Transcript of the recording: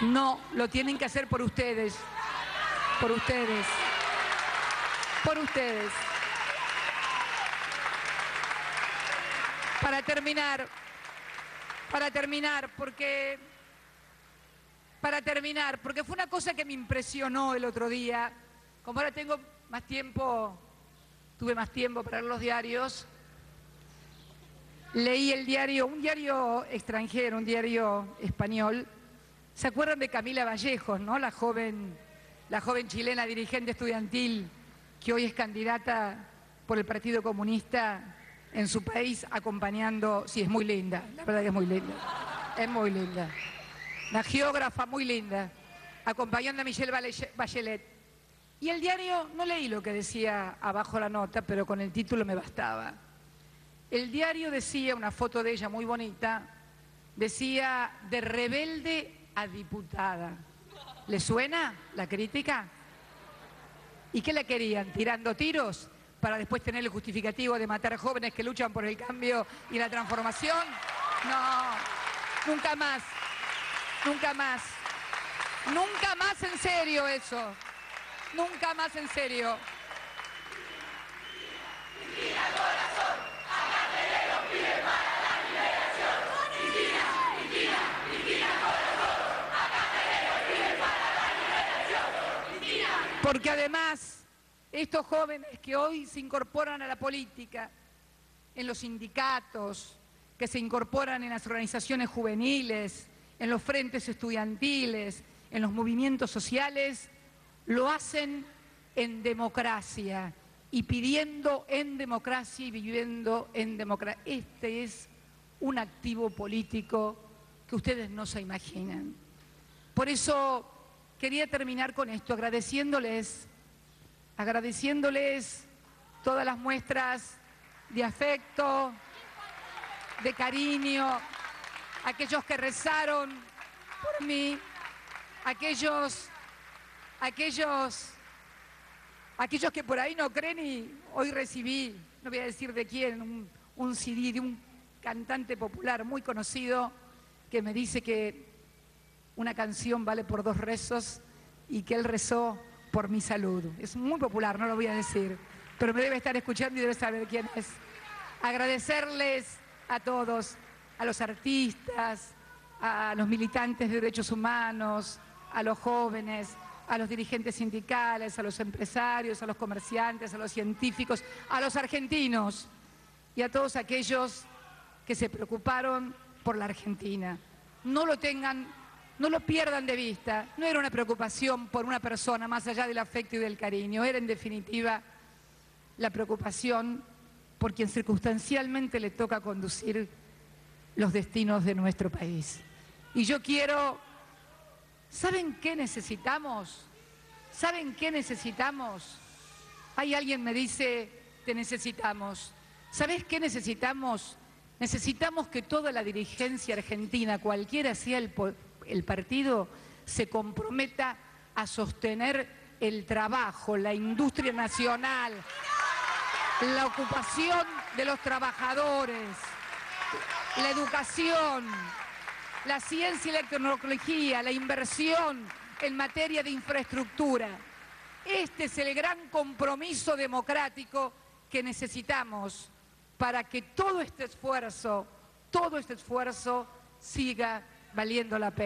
No, lo tienen que hacer por ustedes. Por ustedes. Por ustedes. Para terminar, para terminar, porque para terminar, porque fue una cosa que me impresionó el otro día. Como ahora tengo más tiempo, tuve más tiempo para leer los diarios, leí el diario, un diario extranjero, un diario español. ¿Se acuerdan de Camila Vallejos, no? La joven, la joven chilena dirigente estudiantil que hoy es candidata por el Partido Comunista en su país acompañando, sí, es muy linda, la verdad que es muy linda, es muy linda. Una geógrafa muy linda, acompañando a Michelle Bachelet. Y el diario, no leí lo que decía abajo la nota, pero con el título me bastaba. El diario decía, una foto de ella muy bonita, decía de rebelde a diputada. ¿Le suena la crítica? ¿Y qué le querían? ¿Tirando tiros? para después tener el justificativo de matar jóvenes que luchan por el cambio y la transformación? No, nunca más. Nunca más. Nunca más en serio eso. Nunca más en serio. Porque además, estos jóvenes que hoy se incorporan a la política, en los sindicatos, que se incorporan en las organizaciones juveniles, en los frentes estudiantiles, en los movimientos sociales, lo hacen en democracia y pidiendo en democracia y viviendo en democracia. Este es un activo político que ustedes no se imaginan. Por eso quería terminar con esto, agradeciéndoles, agradeciéndoles todas las muestras de afecto, de cariño, aquellos que rezaron por mí, aquellos, aquellos, aquellos que por ahí no creen y hoy recibí, no voy a decir de quién, un, un CD de un cantante popular muy conocido que me dice que una canción vale por dos rezos y que él rezó por mi salud. Es muy popular, no lo voy a decir, pero me debe estar escuchando y debe saber quién es. Agradecerles a todos a los artistas, a los militantes de derechos humanos, a los jóvenes, a los dirigentes sindicales, a los empresarios, a los comerciantes, a los científicos, a los argentinos y a todos aquellos que se preocuparon por la Argentina. No lo tengan, no lo pierdan de vista. No era una preocupación por una persona más allá del afecto y del cariño, era en definitiva la preocupación por quien circunstancialmente le toca conducir los destinos de nuestro país. Y yo quiero, ¿saben qué necesitamos? ¿Saben qué necesitamos? Hay alguien me dice, te necesitamos. ¿Sabes qué necesitamos? Necesitamos que toda la dirigencia argentina, cualquiera sea el, el partido, se comprometa a sostener el trabajo, la industria nacional, la ocupación de los trabajadores, la educación, la ciencia y la tecnología, la inversión en materia de infraestructura. Este es el gran compromiso democrático que necesitamos para que todo este esfuerzo, todo este esfuerzo siga valiendo la pena.